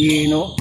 y no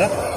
Astra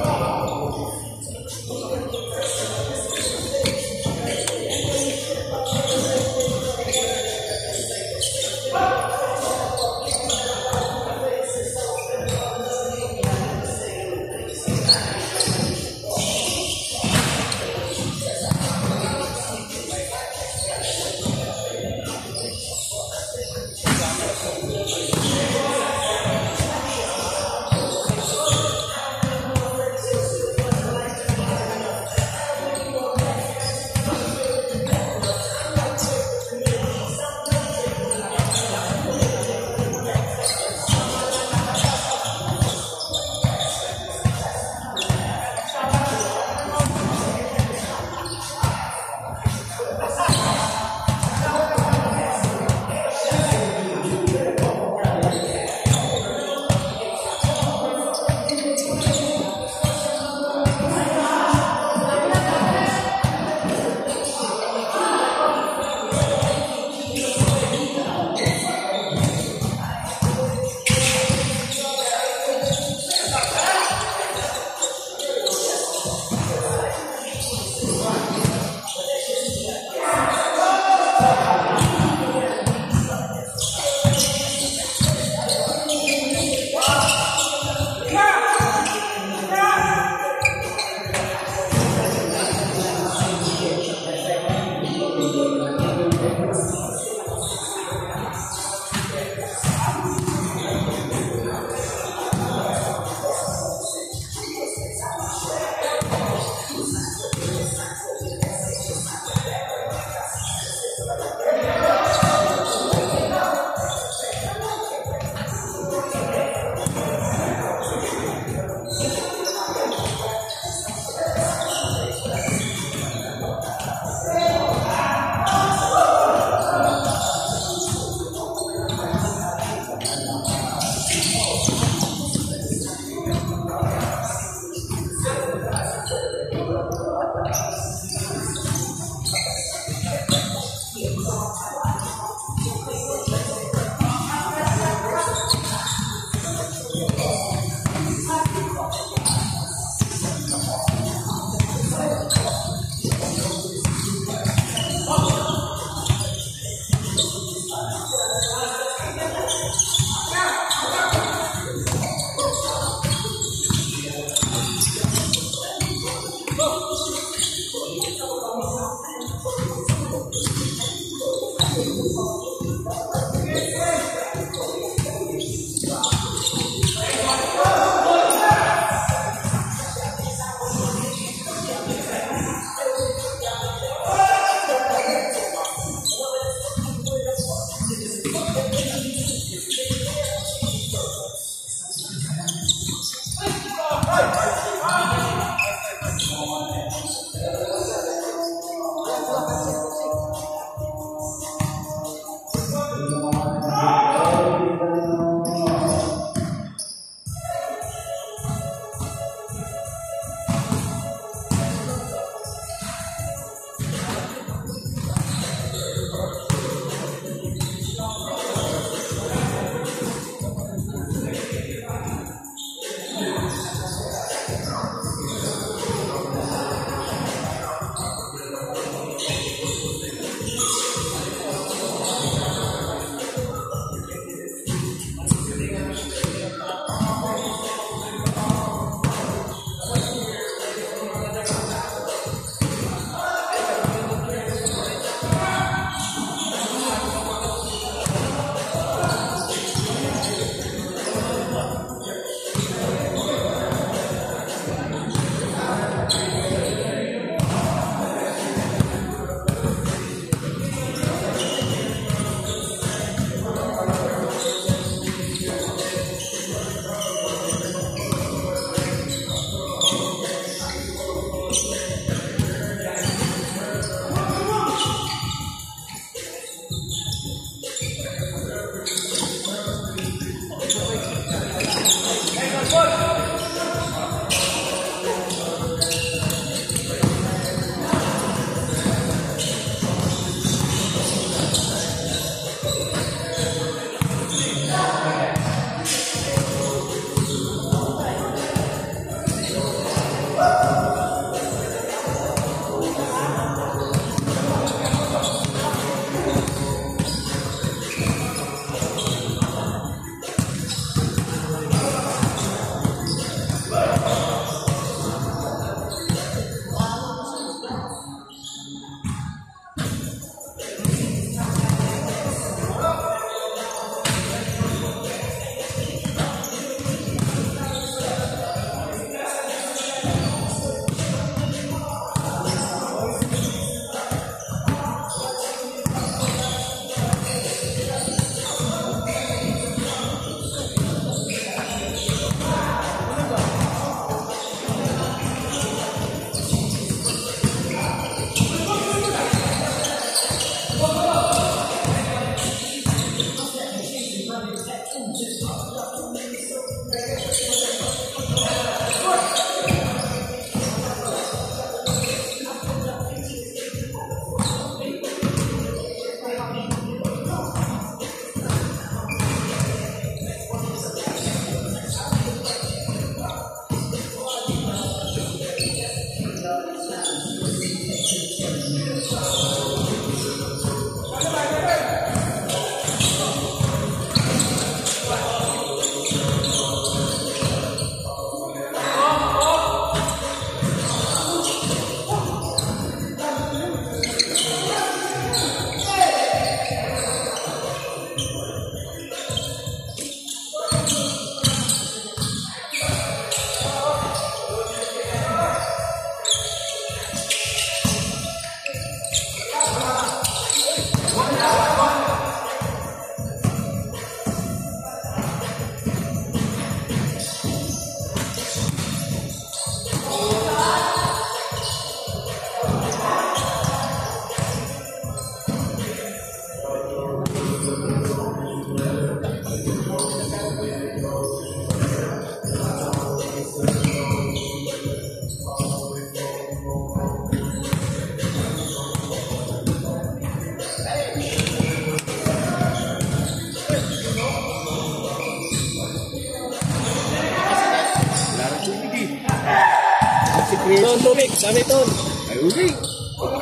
Sarap. Init. Ton, tubig. Dami ton. Ay, uli. Mo pa.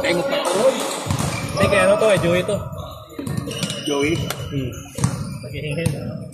Hindi, kaya ano to eh, Joey to. Joey. Hmm. Naghihingin.